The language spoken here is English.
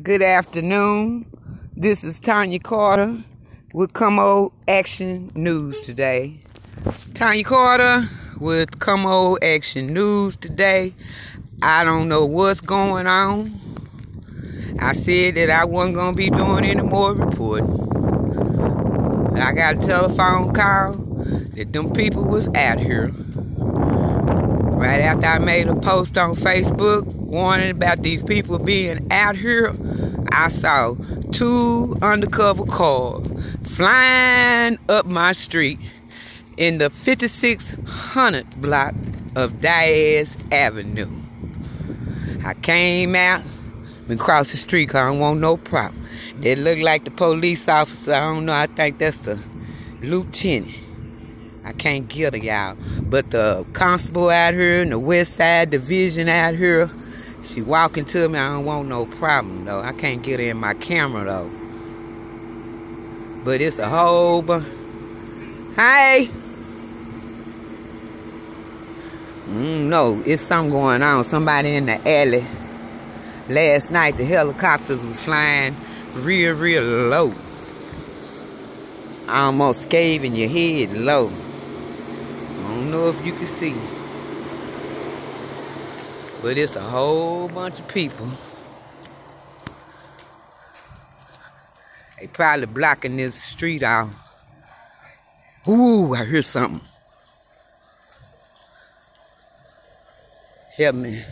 Good afternoon. This is Tonya Carter with Como Action News today. Tonya Carter with Como Action News today. I don't know what's going on. I said that I wasn't going to be doing any more reporting. I got a telephone call that them people was out here. Right after I made a post on Facebook warning about these people being out here, I saw two undercover cars flying up my street in the 5600 block of Diaz Avenue. I came out and crossed the street because I don't want no problem. They look like the police officer. I don't know. I think that's the lieutenant. I can't get it, y'all. But the constable out here in the West Side Division out here, she walking to me. I don't want no problem, though. I can't get her in my camera, though. But it's a whole bunch. Hey! Mm, no, it's something going on. Somebody in the alley. Last night, the helicopters was flying real, real low. Almost scaving your head low. I don't know if you can see. But it's a whole bunch of people. They probably blocking this street out. Ooh, I hear something. Help me.